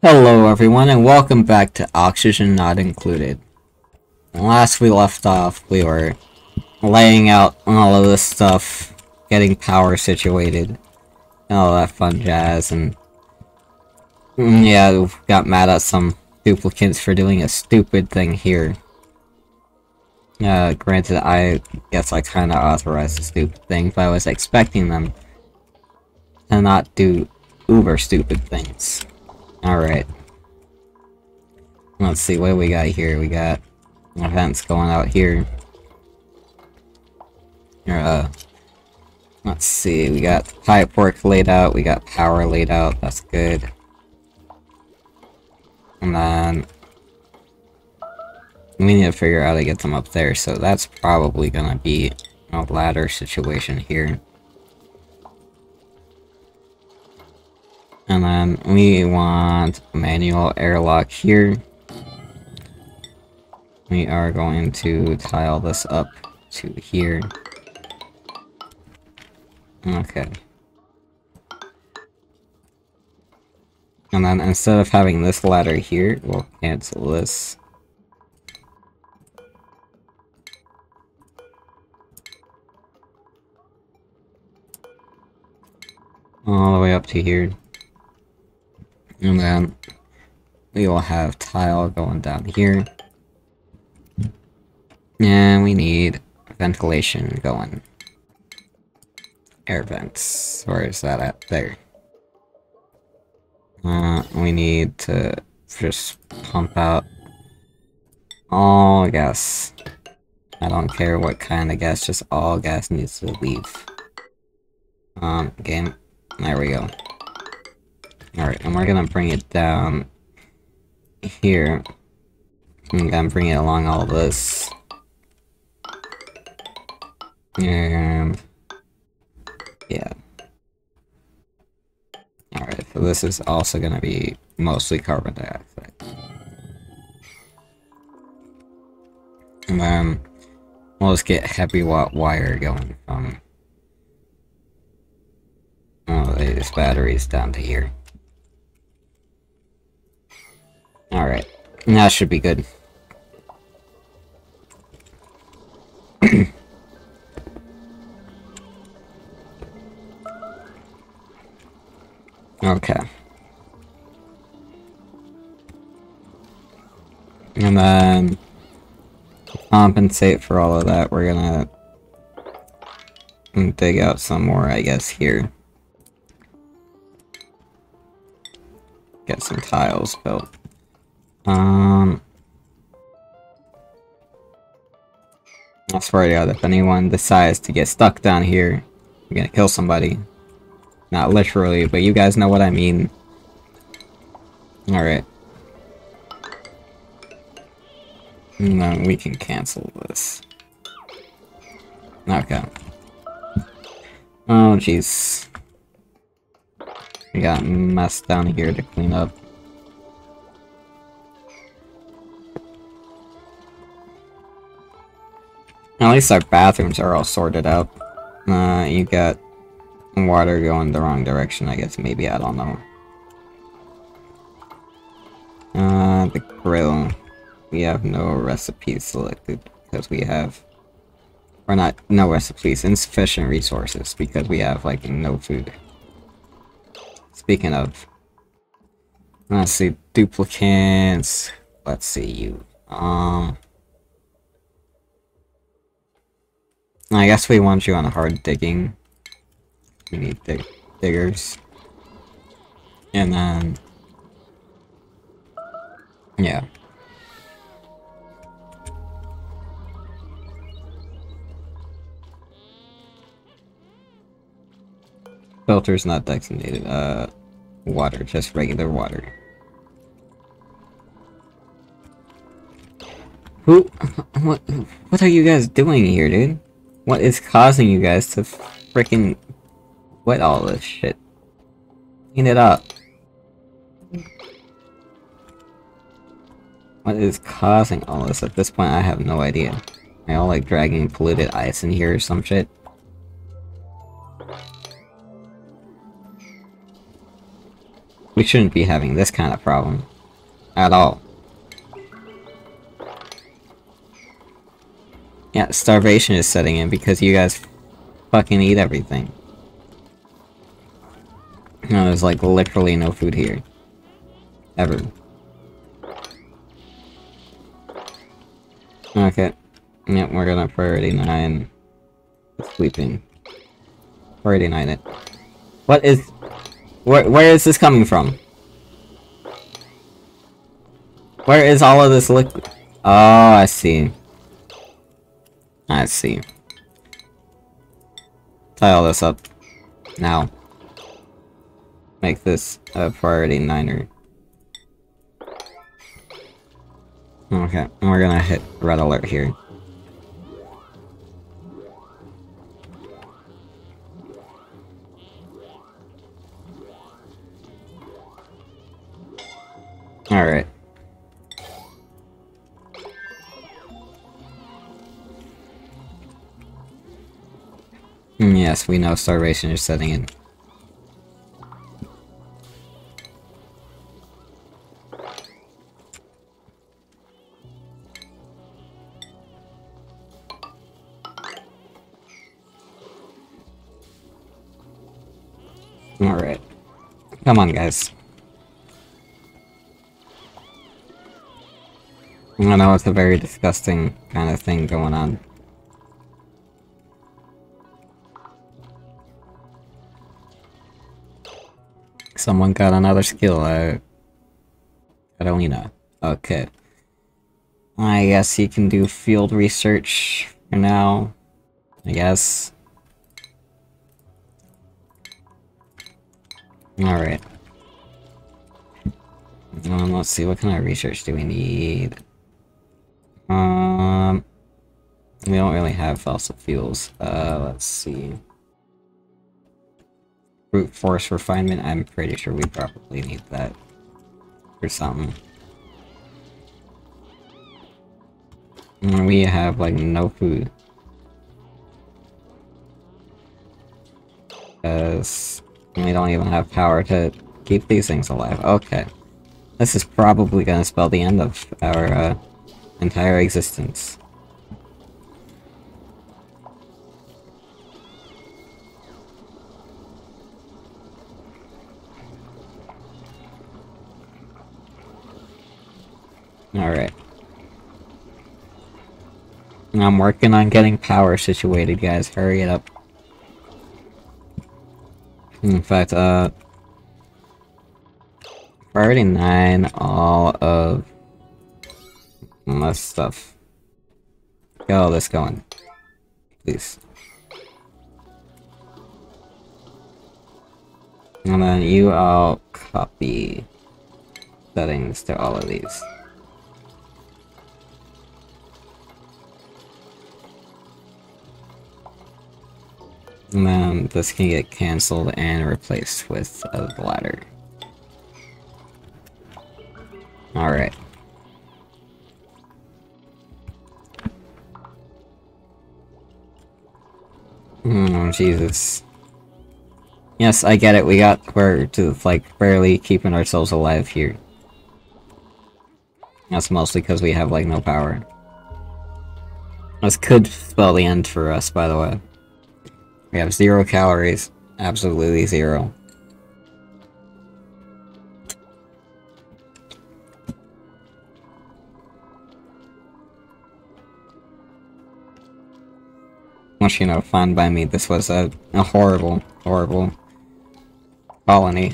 Hello everyone and welcome back to Oxygen Not Included. Last we left off, we were laying out all of this stuff, getting power situated, all that fun jazz, and mm, yeah, got mad at some duplicants for doing a stupid thing here. Uh, granted, I guess I kinda authorized a stupid thing, but I was expecting them to not do uber stupid things. Alright. Let's see, what we got here? We got events going out here. Uh... Let's see, we got pipe work laid out, we got power laid out, that's good. And then... We need to figure out how to get them up there, so that's probably gonna be a ladder situation here. Then we want manual airlock here. We are going to tile this up to here. Okay. And then instead of having this ladder here, we'll cancel this. All the way up to here. And then we will have tile going down here. And we need ventilation going. Air vents. Where is that at? There. Uh, we need to just pump out all gas. I don't care what kind of gas, just all gas needs to leave. Um, game. There we go. Alright, and we're gonna bring it down here. I'm gonna bring it along all this. And... Yeah. Alright, so this is also gonna be mostly carbon dioxide. And then we'll just get heavy watt wire going from oh, these batteries down to here. Alright. That should be good. okay. And then compensate for all of that, we're gonna dig out some more, I guess, here. Get some tiles built. Um... I swear to God, if anyone decides to get stuck down here, I'm gonna kill somebody. Not literally, but you guys know what I mean. Alright. Then we can cancel this. Okay. Oh, jeez. We got mess down here to clean up. At least our bathrooms are all sorted out. Uh, you got water going the wrong direction, I guess. Maybe, I don't know. Uh, the grill. We have no recipes selected because we have... Or not, no recipes, insufficient resources because we have, like, no food. Speaking of... Let's see, duplicants... Let's see you. Um... I guess we want you on hard digging. We need dig diggers. And then... Yeah. Filter's not designated, uh, water, just regular water. Who, what, what are you guys doing here, dude? What is causing you guys to freaking wet all this shit? Clean it up. What is causing all this? At this point, I have no idea. Are y'all like dragging polluted ice in here or some shit? We shouldn't be having this kind of problem. At all. Yeah, starvation is setting in because you guys fucking eat everything. No, there's like literally no food here. Ever. Okay. Yep, we're gonna priority 9. Sleeping. Priority 9 it. What is... Where, where is this coming from? Where is all of this liquid? Oh, I see. I see. Tie all this up. Now. Make this a priority niner. Okay, we're gonna hit red alert here. Alright. Yes, we know starvation is setting in. Alright. Come on, guys. I know it's a very disgusting kind of thing going on. Someone got another skill, I... Catalina. Okay. I guess he can do field research for now. I guess. Alright. Um, let's see, what kind of research do we need? Um... We don't really have fossil fuels. Uh, let's see. Brute force refinement, I'm pretty sure we probably need that. For something. And we have, like, no food. Because we don't even have power to keep these things alive. Okay. This is probably gonna spell the end of our, uh, entire existence. I'm working on getting power situated, guys. Hurry it up. In fact, uh... Priority 9, all of... Less stuff. Get all this going. Please. And then you all copy settings to all of these. Then this can get cancelled and replaced with a ladder. Alright. Oh, hmm, Jesus. Yes, I get it, we got, we're to, like, barely keeping ourselves alive here. That's mostly because we have, like, no power. This could spell the end for us, by the way. We have zero calories. Absolutely zero. Which, you know, fine by me, this was a, a horrible, horrible colony.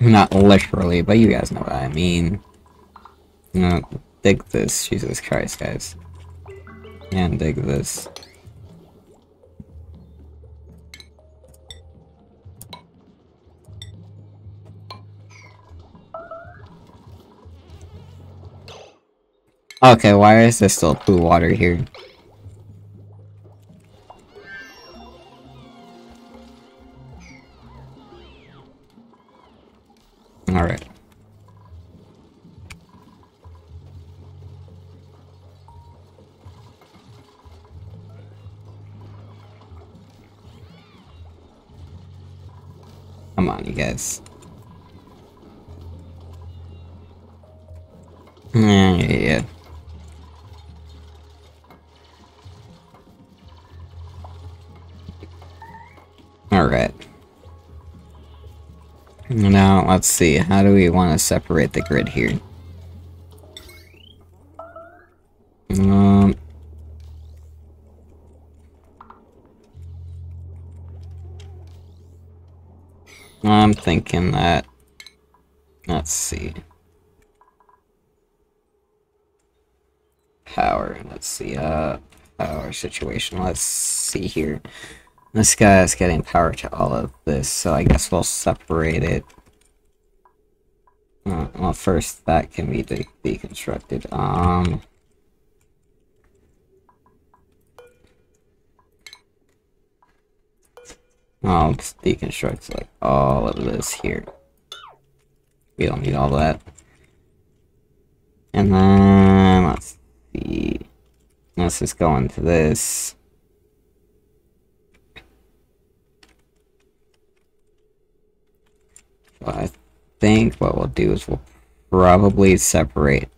Not literally, but you guys know what I mean. You know, dig this, Jesus Christ, guys. And dig this. Okay, why is there still blue water here? Alright. Come on, you guys. Let's see, how do we want to separate the grid here? Um... I'm thinking that... Let's see. Power, let's see, uh... Power situation, let's see here. This guy is getting power to all of this, so I guess we'll separate it. Uh, well, first, that can be de deconstructed. Um... I'll just deconstruct like all of this here. We don't need all that. And then let's see. Let's just go into this. Think what we'll do is we'll probably separate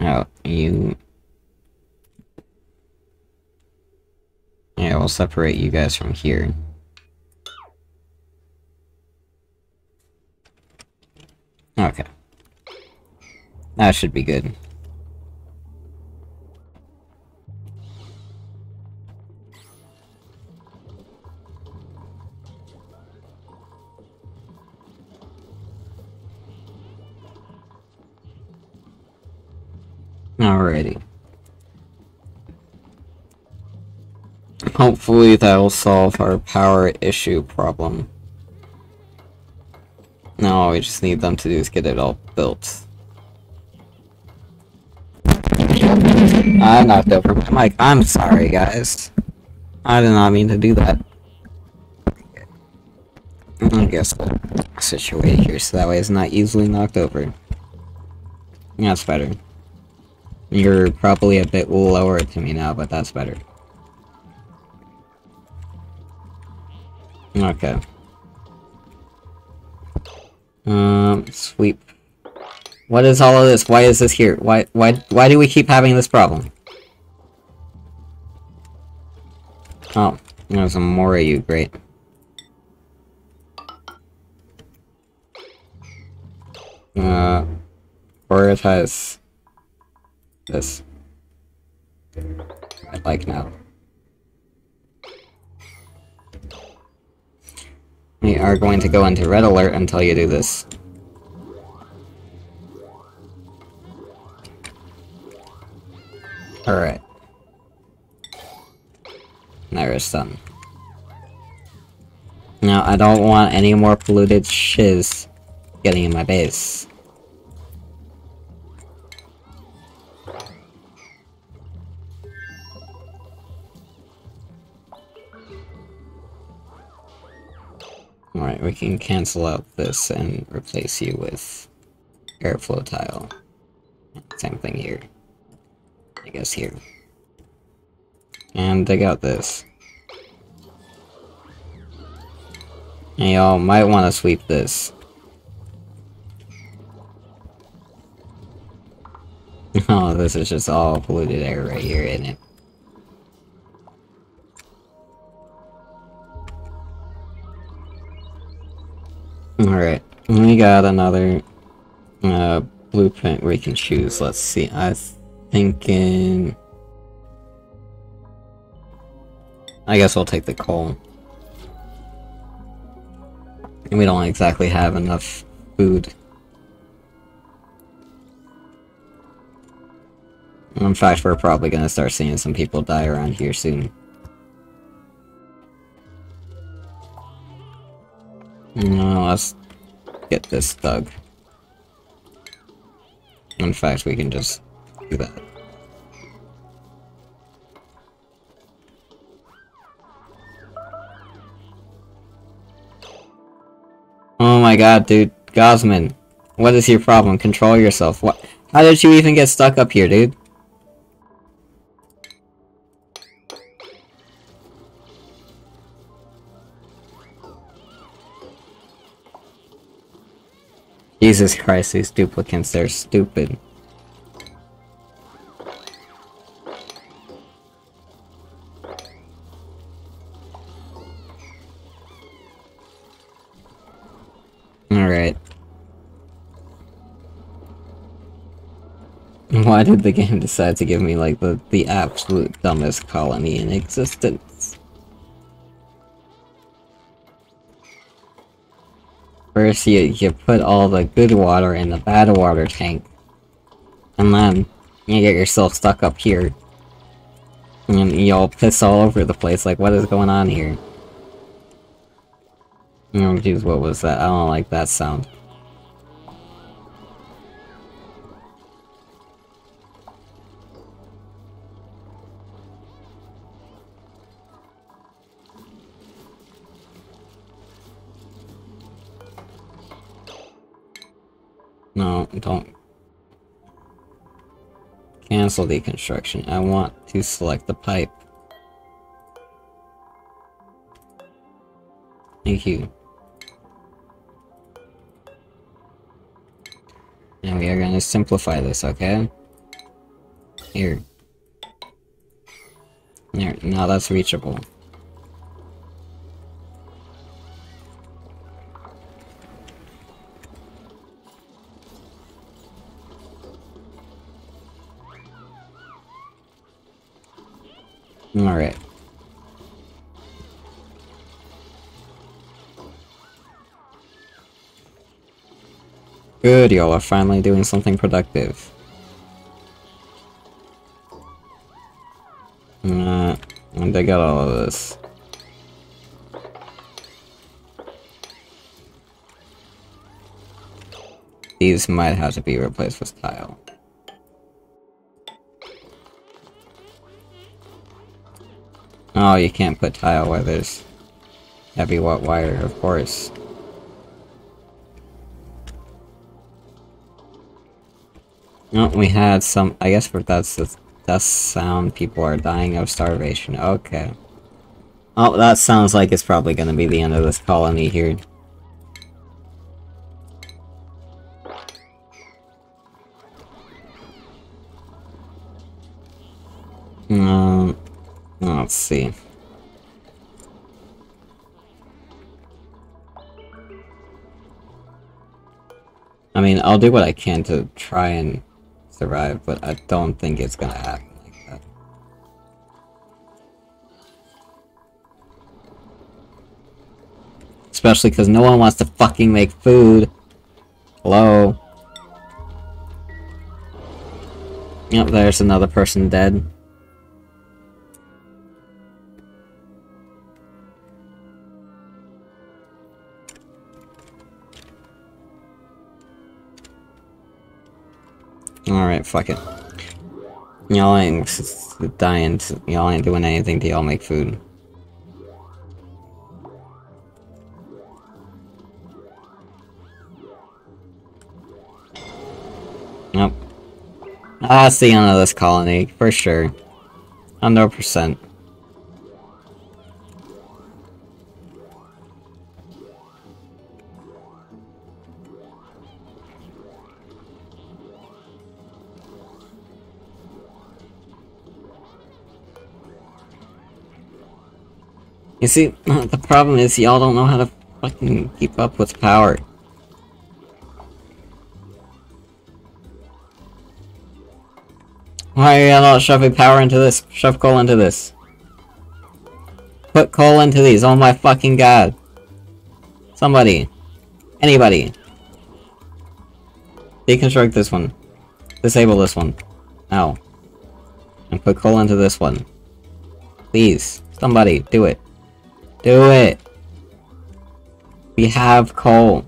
out you. Yeah, we'll separate you guys from here. Okay. That should be good. Hopefully that will solve our power issue problem. Now all we just need them to do is get it all built. I knocked over my mic. I'm sorry, guys. I did not mean to do that. I guess I'll situate here so that way it's not easily knocked over. That's better. You're probably a bit lower to me now, but that's better. Okay. Um, sweep. What is all of this? Why is this here? Why, why, why do we keep having this problem? Oh, there's a more of you, great. Uh, prioritize this. I like now. We are going to go into red alert until you do this. Alright. There is some. Now, I don't want any more polluted shiz getting in my base. Alright, we can cancel out this and replace you with airflow tile. Same thing here. I guess here. And dig out this. And y'all might want to sweep this. oh, this is just all polluted air right here, isn't it? Alright, we got another uh, blueprint we can choose. Let's see, I was thinking... I guess we'll take the coal. And we don't exactly have enough food. In fact, we're probably gonna start seeing some people die around here soon. Let's get this thug. In fact, we can just do that. Oh my god, dude. Gossmann. What is your problem? Control yourself. What? How did you even get stuck up here, dude? Jesus Christ, these duplicants, they're stupid. Alright. Why did the game decide to give me, like, the, the absolute dumbest colony in existence? First, you, you put all the good water in the bad water tank. And then, you get yourself stuck up here. And you all piss all over the place, like, what is going on here? Oh jeez, what was that? I don't like that sound. No, don't. Cancel the construction. I want to select the pipe. Thank you. And we are going to simplify this, okay? Here. There, now that's reachable. Alright. Good, y'all are finally doing something productive. Uh, and they got all of this. These might have to be replaced with tile. Oh, you can't put tile where there's heavy watt wire, of course. Oh, we had some- I guess that's the dust sound, people are dying of starvation, okay. Oh, that sounds like it's probably gonna be the end of this colony here. Um, Let's see. I mean, I'll do what I can to try and survive, but I don't think it's gonna happen like that. Especially because no one wants to fucking make food. Hello? Yep, there's another person dead. Fuck it. Y'all ain't dying, y'all ain't doing anything to y'all make food. Nope. That's the end of this colony, for sure. 100%. You see, the problem is y'all don't know how to fucking keep up with power. Why are y'all not shoving power into this? Shove coal into this. Put coal into these, oh my fucking god. Somebody. Anybody. Deconstruct this one. Disable this one. Now. And put coal into this one. Please. Somebody, do it. Do it! We have coal.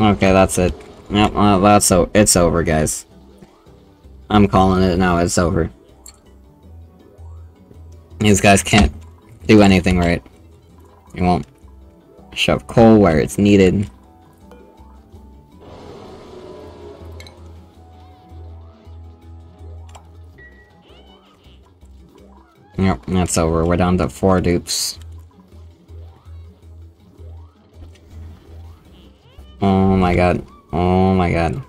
Okay, that's it. Yep, uh, that's so it's over, guys. I'm calling it now, it's over. These guys can't do anything right. You won't shove coal where it's needed. Yep, that's over. We're down to four dupes. Oh my god. Oh my god.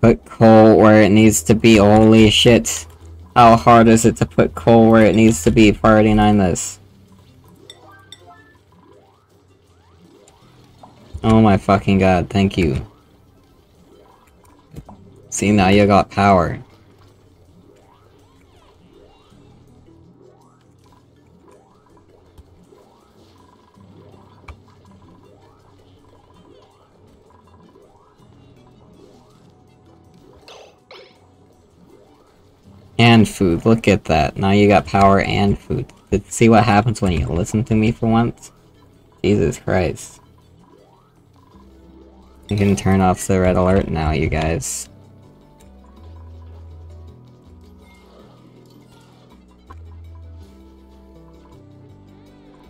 Put coal where it needs to be. Holy shit. How hard is it to put coal where it needs to be? 489 this. Oh my fucking god, thank you. See, now you got power. And food, look at that. Now you got power and food. See what happens when you listen to me for once? Jesus Christ. You can turn off the red alert now, you guys.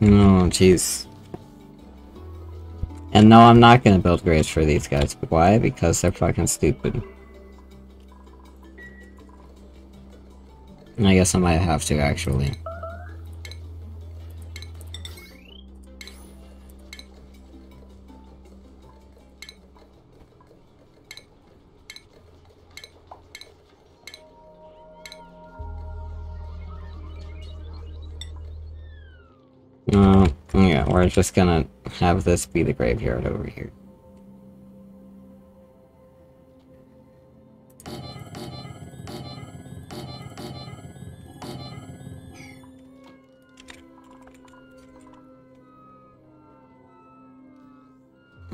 Oh, jeez. And no, I'm not gonna build graves for these guys. Why? Because they're fucking stupid. I guess I might have to, actually. Uh, yeah, we're just gonna have this be the graveyard over here.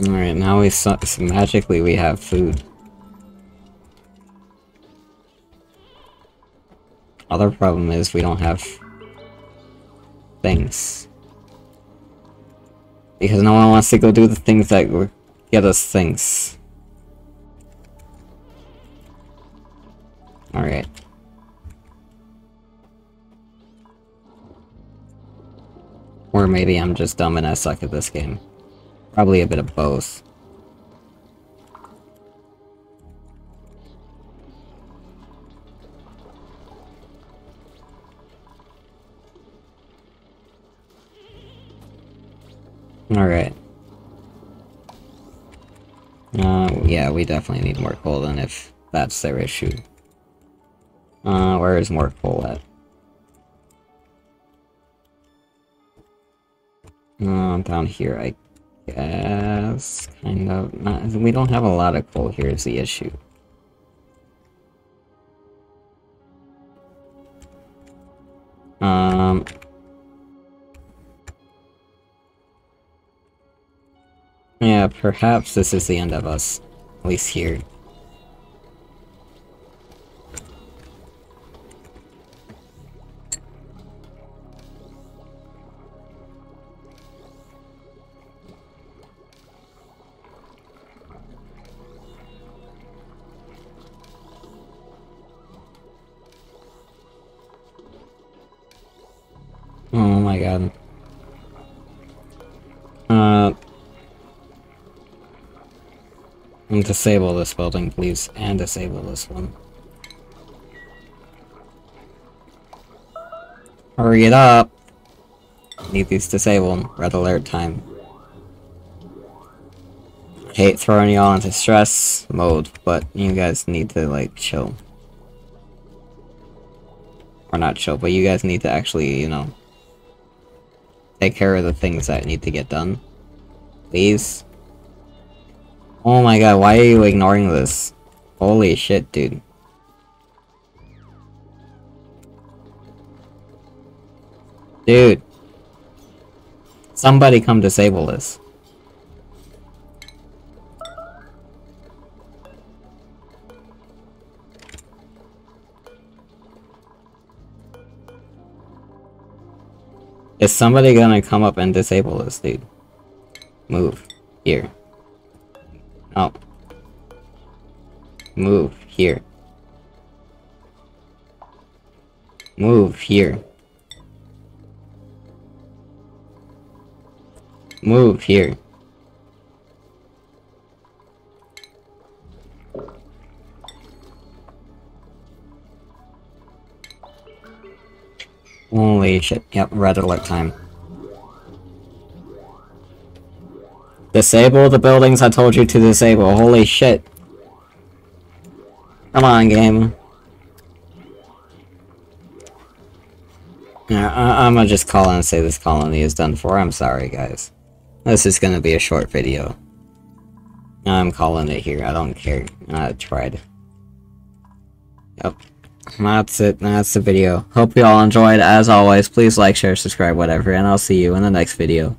Alright, now we so magically we have food. Other problem is we don't have things. Because no one wants to go do the things that get us things. Alright. Or maybe I'm just dumb and I suck at this game. Probably a bit of both. Alright. Uh, yeah, we definitely need more coal than if that's their issue. Uh, where is more coal at? Uh, down here, I guess. Kind of. Not, we don't have a lot of coal here is the issue. Um, Yeah, perhaps this is the end of us. At least here. My god. Uh, disable this building, please, and disable this one. Hurry it up! Need these disabled. Red alert time. Hate throwing y'all into stress mode, but you guys need to, like, chill. Or not chill, but you guys need to actually, you know, take care of the things that need to get done. Please. Oh my god, why are you ignoring this? Holy shit, dude. Dude. Somebody come disable this. Is somebody gonna come up and disable this, dude? Move. Here. Oh. Move here. Move here. Move here. Holy shit. Yep, red alert time. Disable the buildings I told you to disable. Holy shit. Come on, game. Yeah, I am gonna just call and say this colony is done for. I'm sorry, guys. This is gonna be a short video. I'm calling it here. I don't care. I tried. Yep. That's it. That's the video. Hope you all enjoyed. As always, please like, share, subscribe, whatever, and I'll see you in the next video.